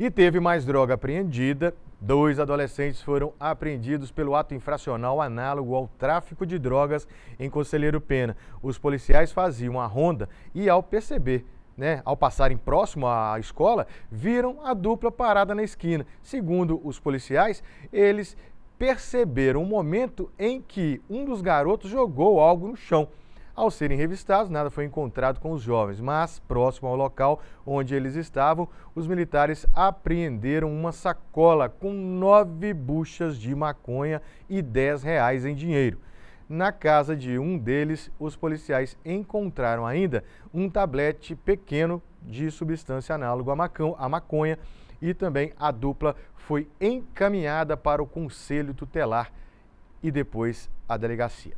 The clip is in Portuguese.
E teve mais droga apreendida. Dois adolescentes foram apreendidos pelo ato infracional análogo ao tráfico de drogas em Conselheiro Pena. Os policiais faziam a ronda e, ao perceber, né, ao passarem próximo à escola, viram a dupla parada na esquina. Segundo os policiais, eles perceberam o momento em que um dos garotos jogou algo no chão. Ao serem revistados, nada foi encontrado com os jovens, mas próximo ao local onde eles estavam, os militares apreenderam uma sacola com nove buchas de maconha e dez reais em dinheiro. Na casa de um deles, os policiais encontraram ainda um tablete pequeno de substância análoga à maconha e também a dupla foi encaminhada para o conselho tutelar e depois a delegacia.